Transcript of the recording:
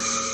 you